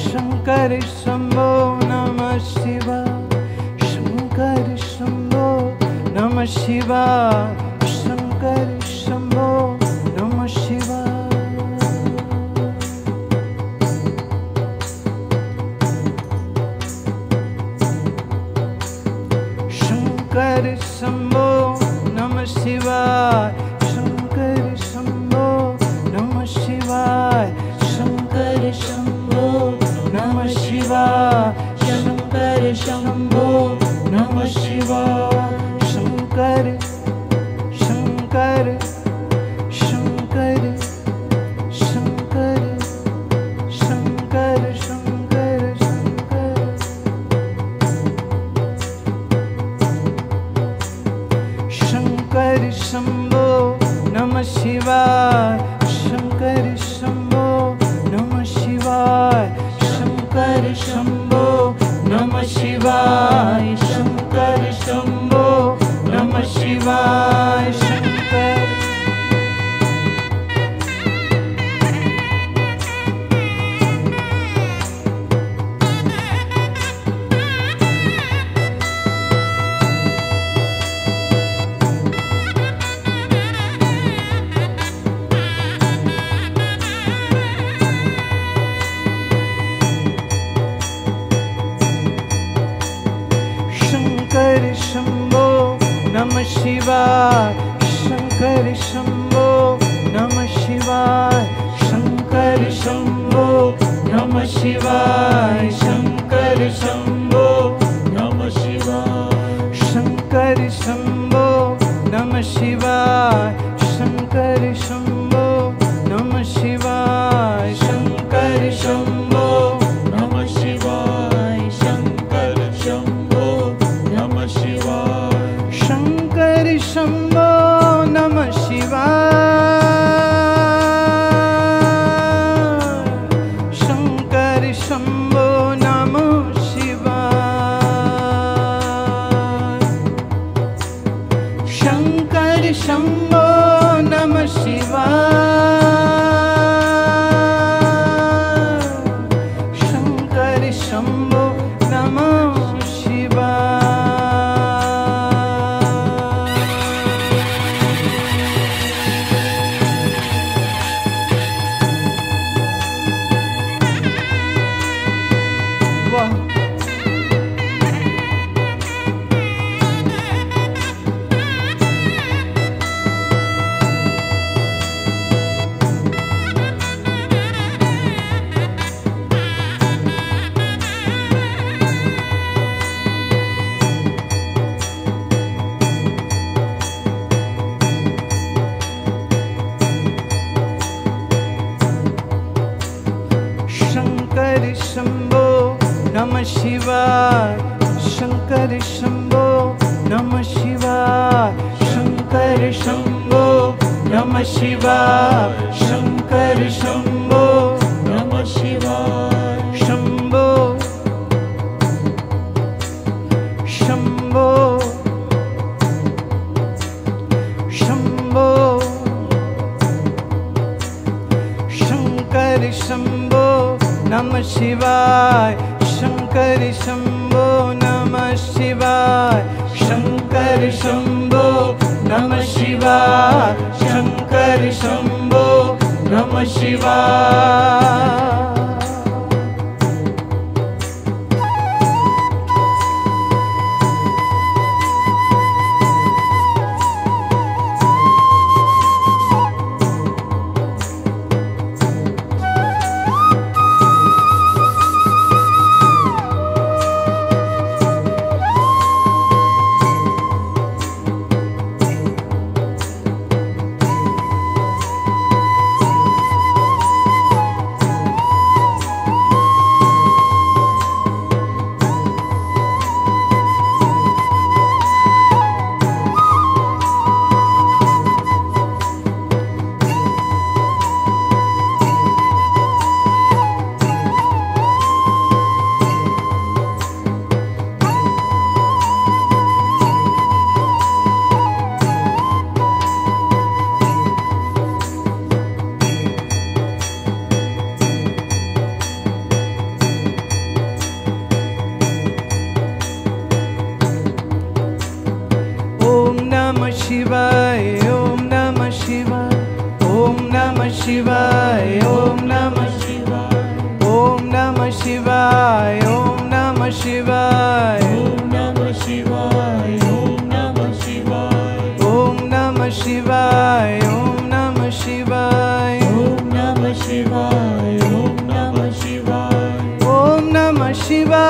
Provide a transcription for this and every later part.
शृङ्करि शुम्भ नम Shiva शृङ्करि Shumbha नमशिवा Shiva.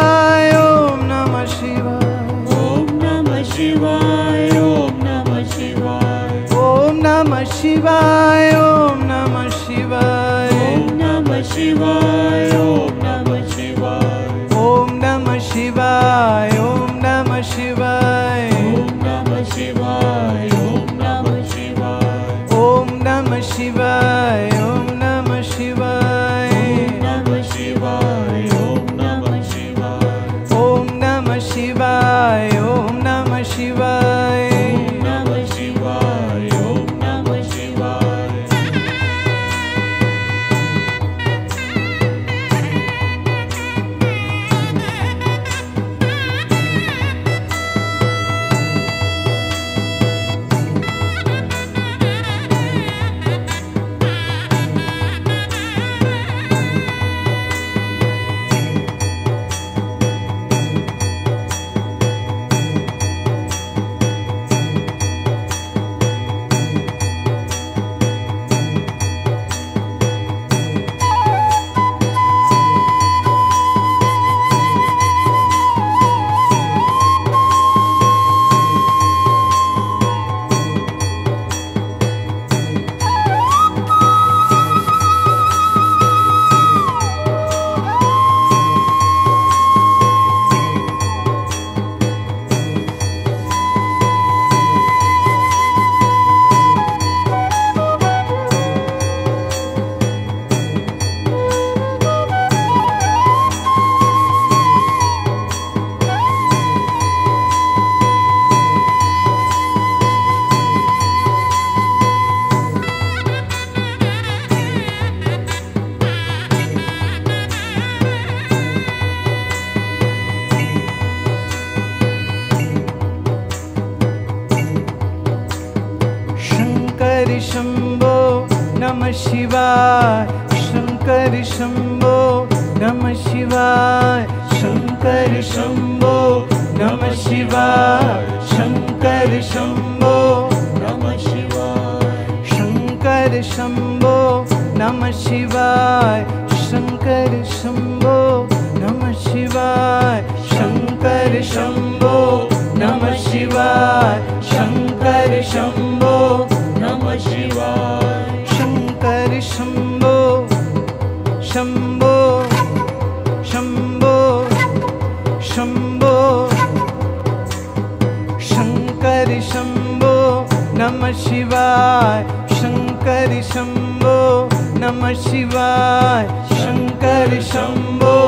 नवा ओ नम ॐ शिवाय ॐ नमः शिवाय ॐ नमः शिवाय ॐ शिवाय शिवाय ॐ Shambho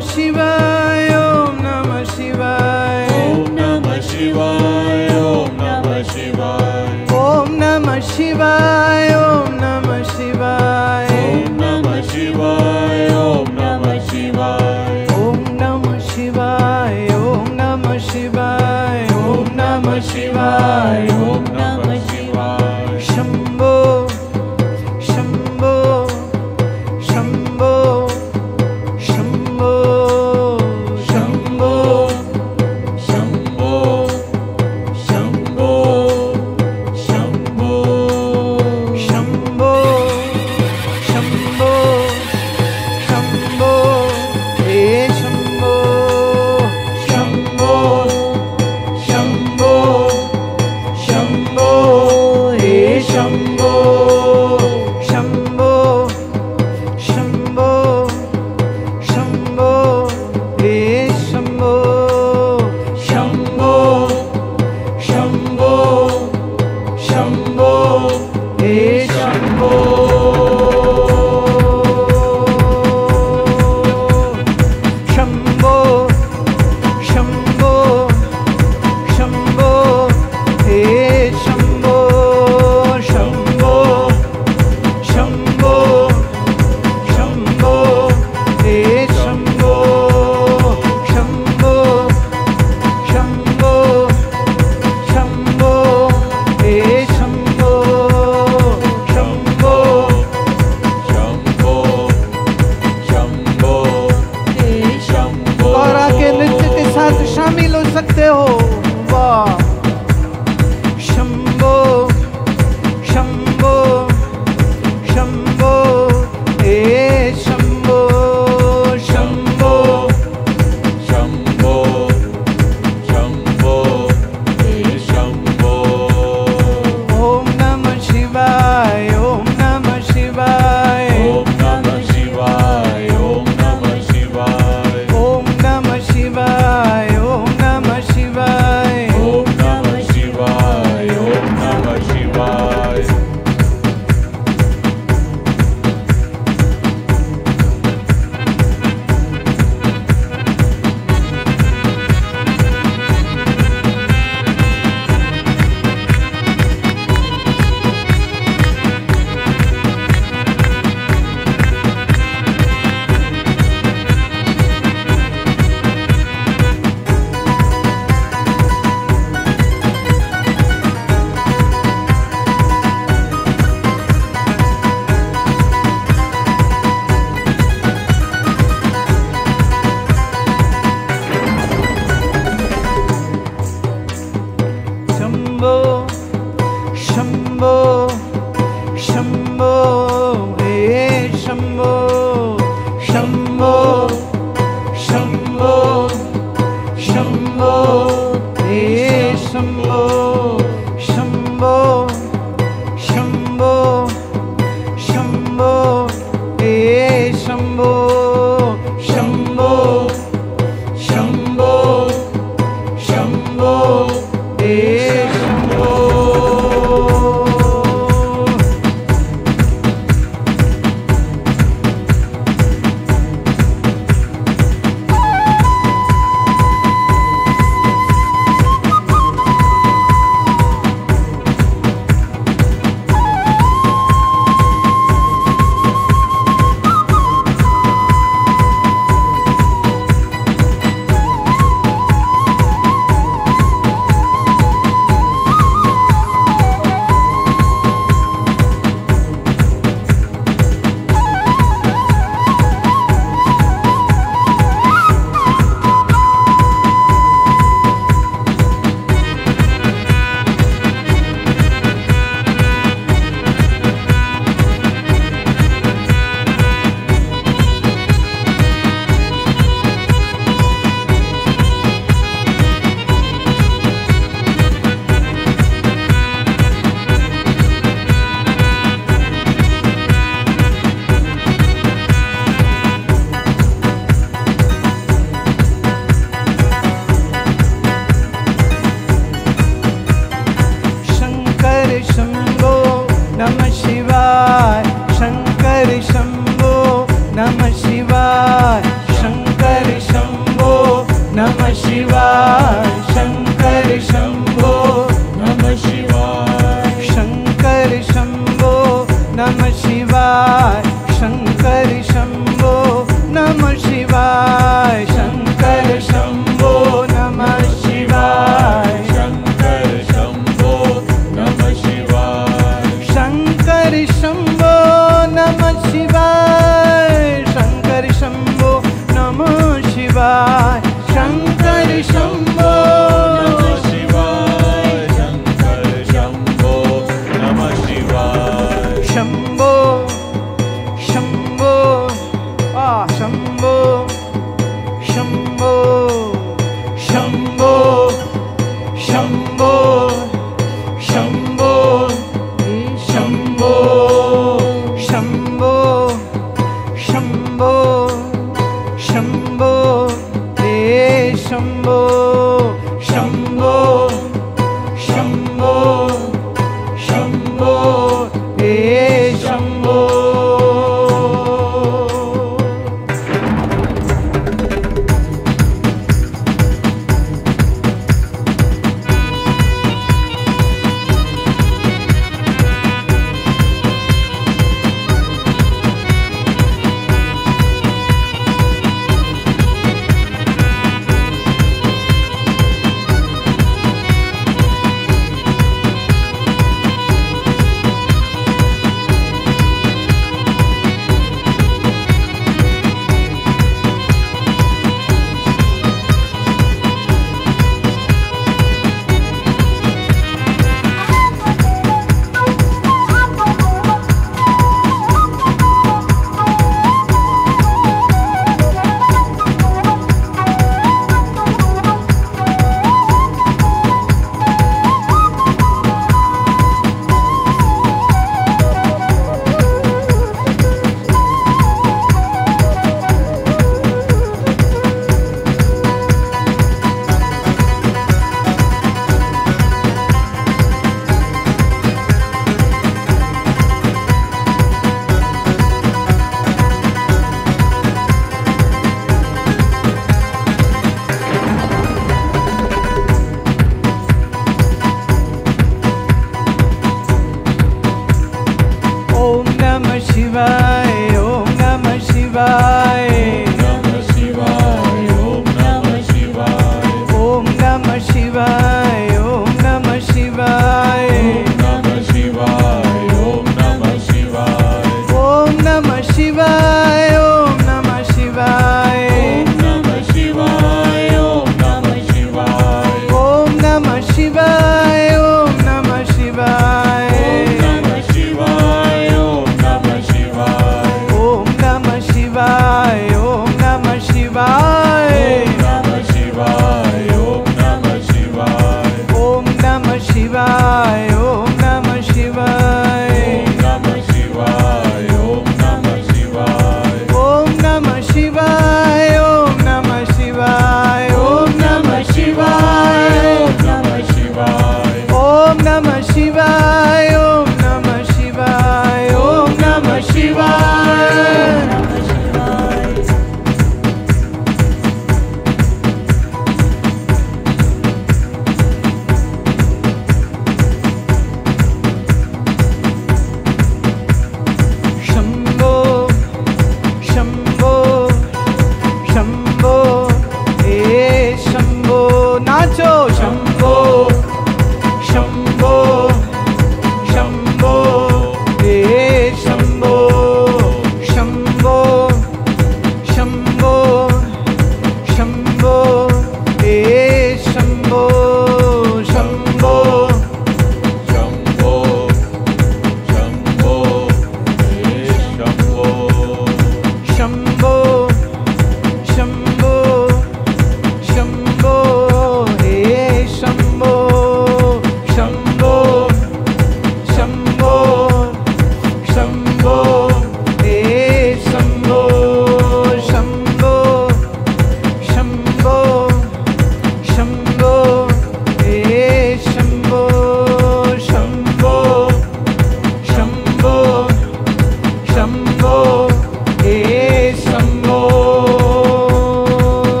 Shiva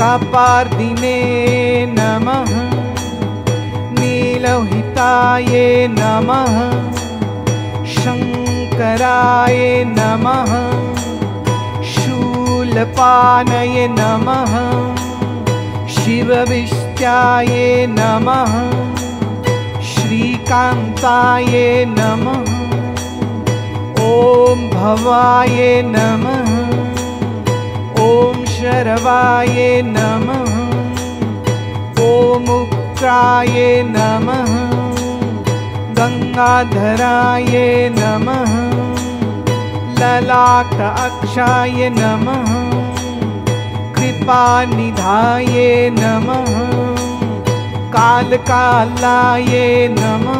कापार्दिने नमः नीलोहिताय नमः शङ्कराय नमः शूलपानय नमः शिवविष्ट्याय नमः श्रीकान्ताय नमः ॐ भवाय नमः ॐ शरवाय नमः नम गंगाधराये नम ललाटाक्षा नम कृपा नमः नम काल कालकालाय नमः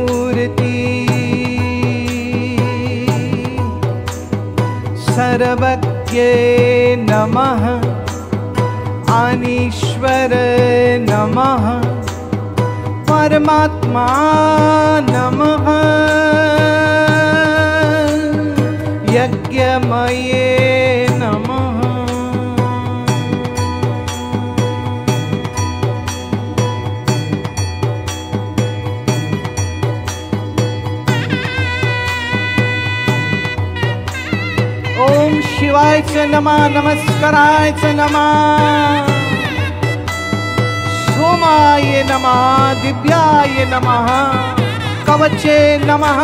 सर्वत्ये नमः आनीश्वरे नमः परमात्मा नमः यज्ञमय करायचं नमा नमस्कारायचं नमा सोमाय नमा दिव्याय नमः कवचे नमः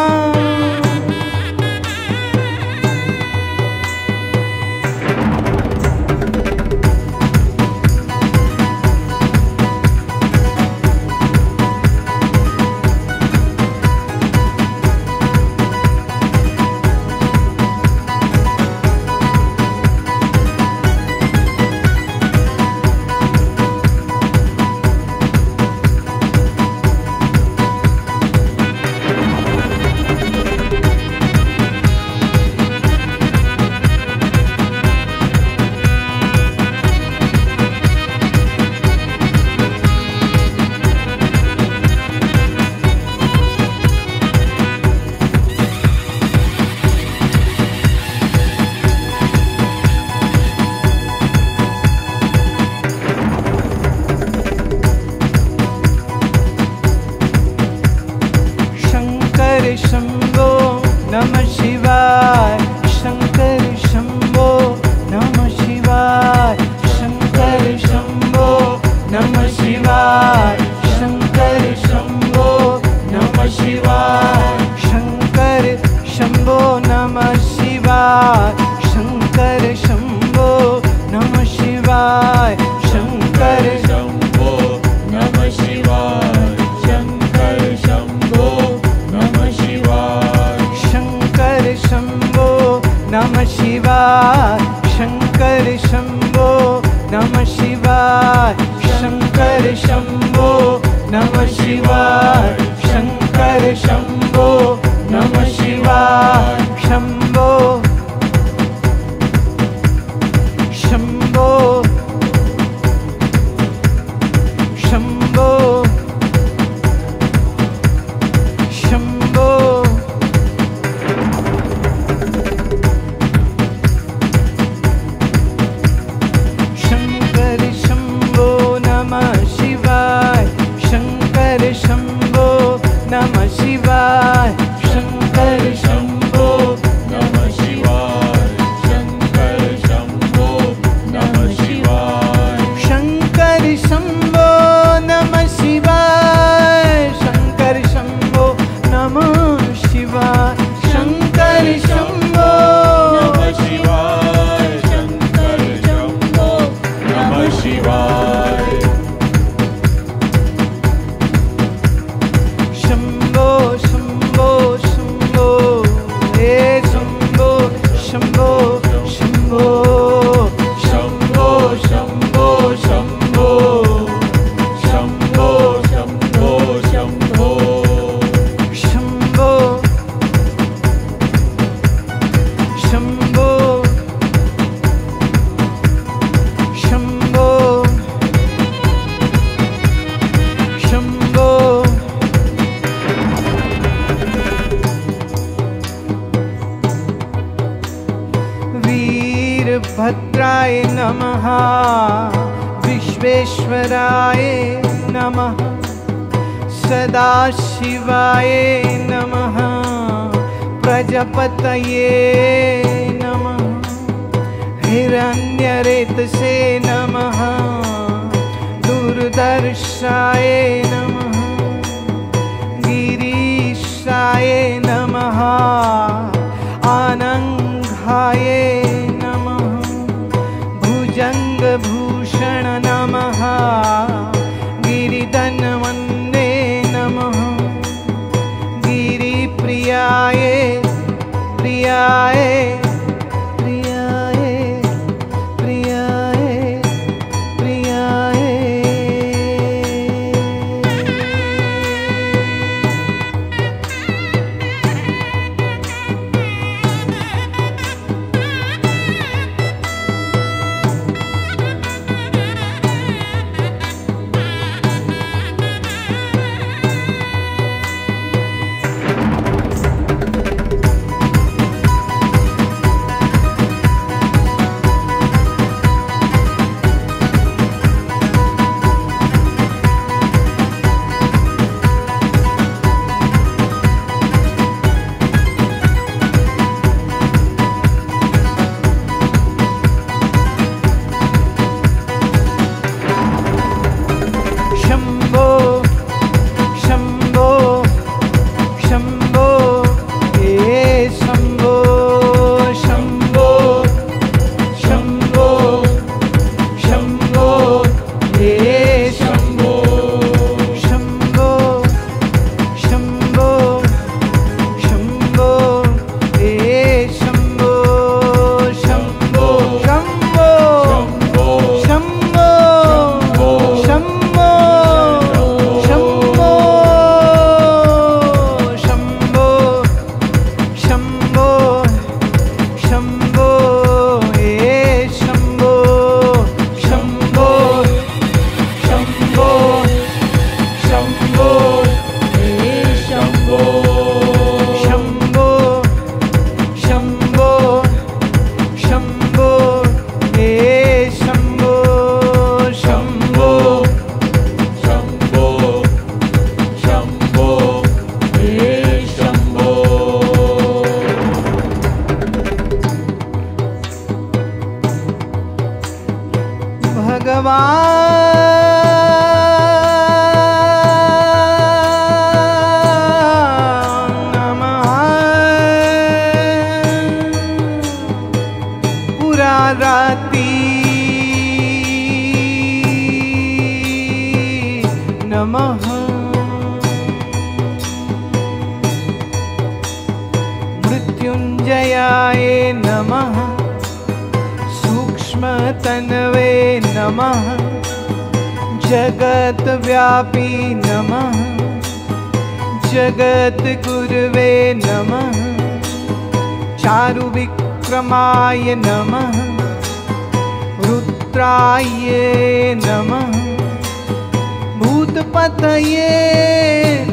भूतकाये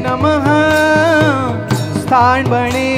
नमः नम नमः स्थाणबणे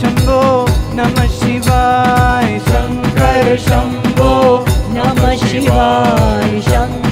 शम्भो नम शिवाय शङ्कर शम्भो नम शिवाय शङ्कर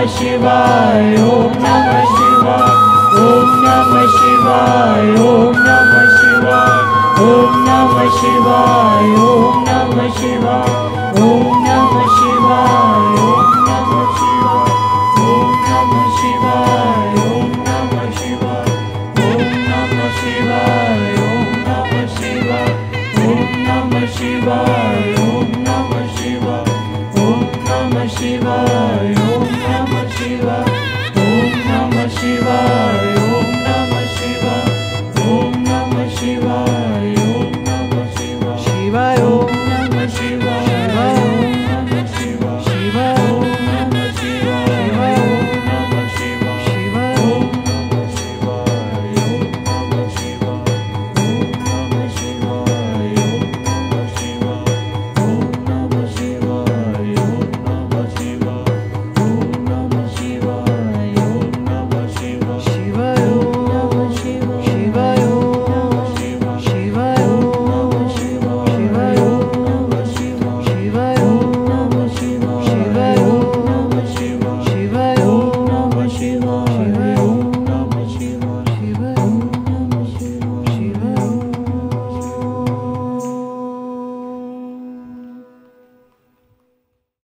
ॐ नमः शिवाय ॐ नमः शिवाय ॐ नमः शिवाय ॐ नम शिवा नम शिवाय ॐ नमः शिवाय